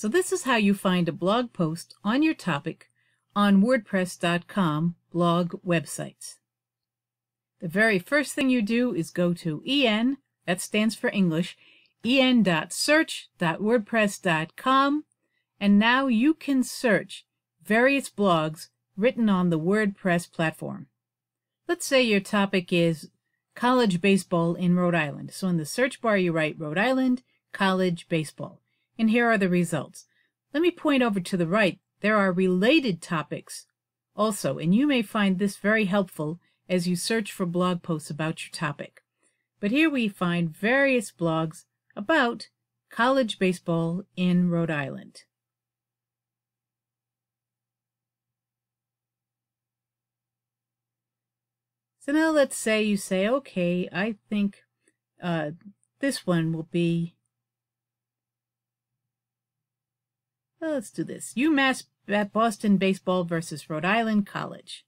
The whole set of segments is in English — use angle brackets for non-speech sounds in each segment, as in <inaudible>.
So this is how you find a blog post on your topic on WordPress.com blog websites. The very first thing you do is go to en, that stands for English, en.search.wordpress.com, and now you can search various blogs written on the WordPress platform. Let's say your topic is college baseball in Rhode Island. So in the search bar, you write Rhode Island college baseball. And here are the results. Let me point over to the right. There are related topics also, and you may find this very helpful as you search for blog posts about your topic. But here we find various blogs about college baseball in Rhode Island. So now let's say you say, okay, I think uh, this one will be, well, let's do this. UMass at Boston Baseball versus Rhode Island College.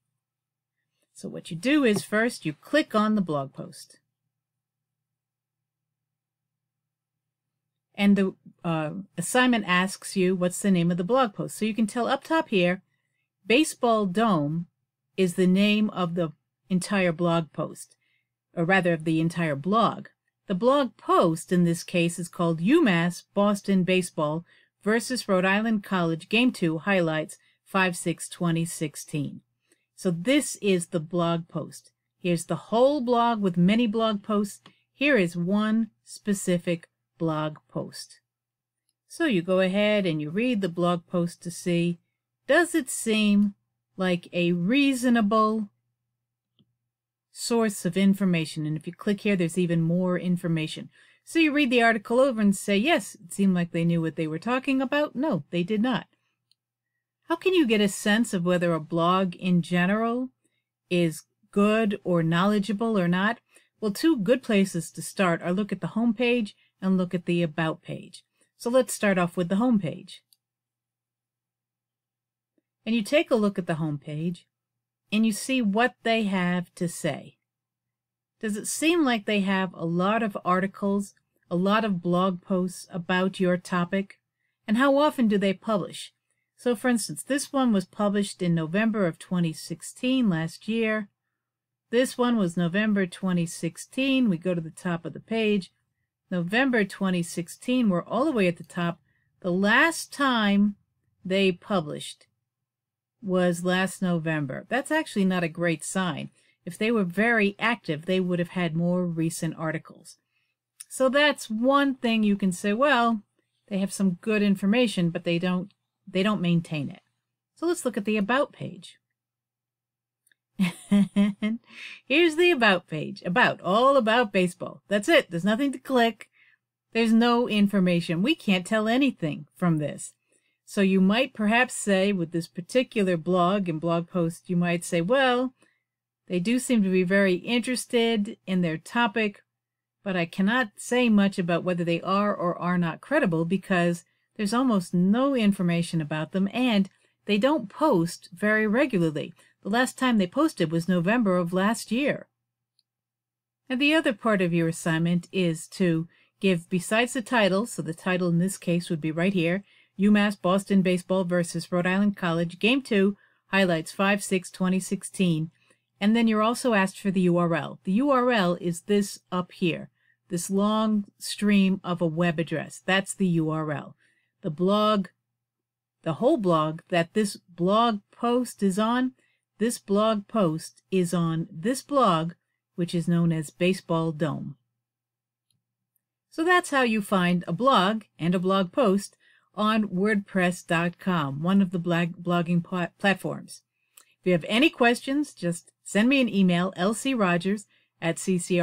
So what you do is first you click on the blog post. And the uh, assignment asks you what's the name of the blog post. So you can tell up top here, Baseball Dome is the name of the entire blog post, or rather of the entire blog. The blog post in this case is called UMass Boston Baseball versus Rhode Island College Game 2 Highlights 5-6-2016. So this is the blog post. Here's the whole blog with many blog posts. Here is one specific blog post. So you go ahead and you read the blog post to see, does it seem like a reasonable source of information. And if you click here, there's even more information. So you read the article over and say, yes, it seemed like they knew what they were talking about. No, they did not. How can you get a sense of whether a blog in general is good or knowledgeable or not? Well, two good places to start are look at the home page and look at the about page. So let's start off with the home page. And you take a look at the home page and you see what they have to say. Does it seem like they have a lot of articles, a lot of blog posts about your topic? And how often do they publish? So for instance, this one was published in November of 2016, last year. This one was November 2016. We go to the top of the page. November 2016, we're all the way at the top. The last time they published was last November. That's actually not a great sign. If they were very active, they would have had more recent articles. So that's one thing you can say, well, they have some good information, but they don't they don't maintain it. So let's look at the about page. <laughs> Here's the about page. About, all about baseball. That's it. There's nothing to click. There's no information. We can't tell anything from this. So you might perhaps say with this particular blog and blog post, you might say, well, they do seem to be very interested in their topic, but I cannot say much about whether they are or are not credible because there's almost no information about them and they don't post very regularly. The last time they posted was November of last year. And the other part of your assignment is to give, besides the title, so the title in this case would be right here, UMass Boston Baseball versus Rhode Island College, Game 2, highlights 5-6-2016. And then you're also asked for the URL. The URL is this up here, this long stream of a web address. That's the URL. The blog, the whole blog that this blog post is on, this blog post is on this blog, which is known as Baseball Dome. So that's how you find a blog and a blog post on WordPress.com, one of the blogging platforms. If you have any questions, just send me an email, lcrogers at ccri.edu.